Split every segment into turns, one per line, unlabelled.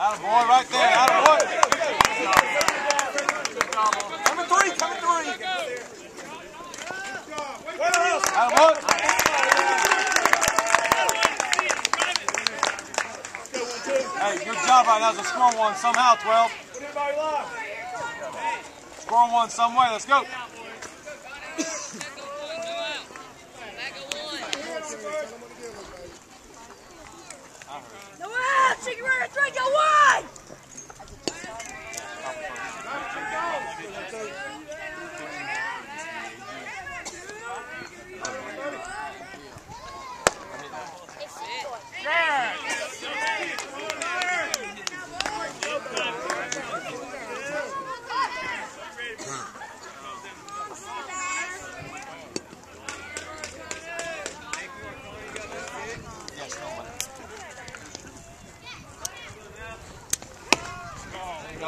Atta boy right there. Atta boy. Coming three. Coming three. Boy. Hey, good job right now. A score one somehow, 12. Score one some way. Let's go.
Noel, chicken burger, three, go one!
Yes, no one. There you go.
Release here, see the release.
Lift it.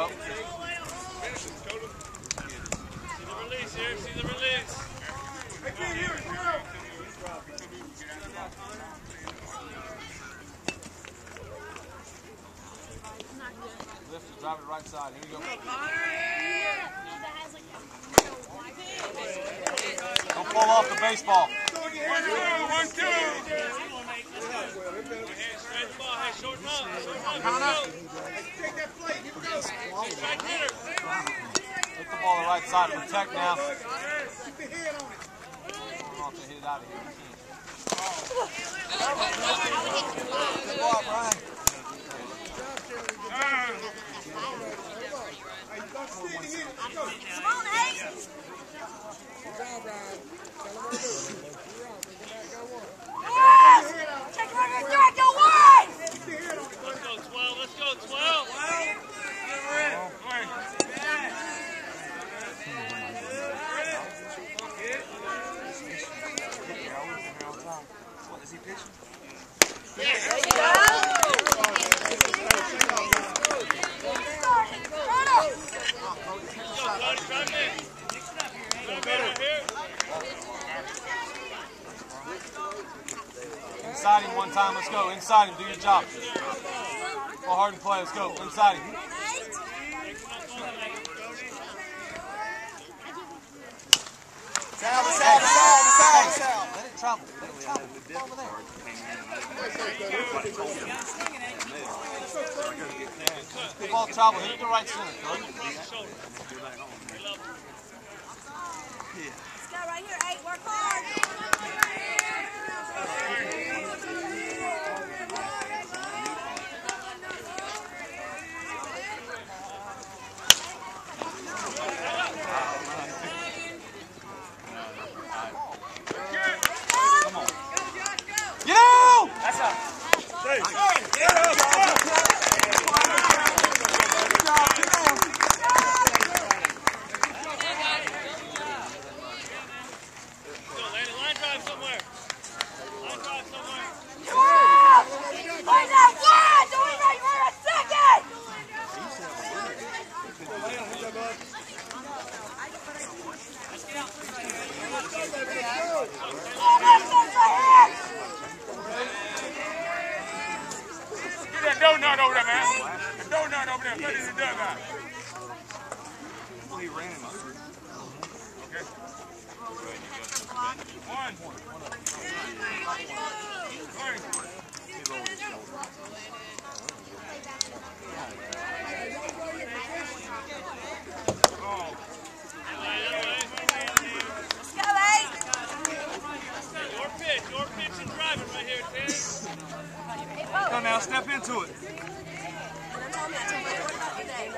Drive it right side. Here you go. Don't fall off the baseball.
One, two, one, two. Hey, straight the ball. Hey, shorten shorten.
Hit the the right side. Protect now. I don't know if they hit it out of here. Good ball, Brian.
Come on, eight! Yes! Chicken burger, three, go one!
Let's go 12, let's go 12. Let's go, Cody, drive it in. Little bit right here.
Inside him one time. Let's go. Inside him. Do your job. Go hard and play. Let's go. Inside him.
Sound, sound, sound, sound, sound.
Let it travel. Let it travel. Over there. The ball travel. Hit the right center. Cody.
Let's go right here, eight, work hard.
Get out!
Go, Landen, line drive somewhere. Line drive somewhere.
Wow! Play that one! Don't we right for a second! Come on, let's go right here!
Get that donut over there, man. The donut over there. Put it in the dugout. Okay. One. Three.
Let's go, eight!
Your pitch, your pitch and driving right here, Ted.
Go now. Step into it.
Tell I told you, what about today?